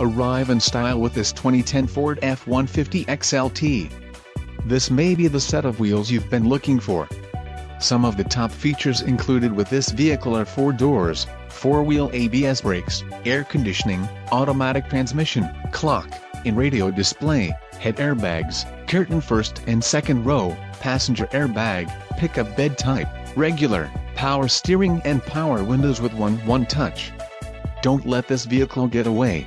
Arrive in style with this 2010 Ford F-150 XLT. This may be the set of wheels you've been looking for. Some of the top features included with this vehicle are 4 doors, 4-wheel ABS brakes, air conditioning, automatic transmission, clock, in-radio display, head airbags, curtain first and second row, passenger airbag, pickup bed type, regular, power steering and power windows with one one touch. Don't let this vehicle get away,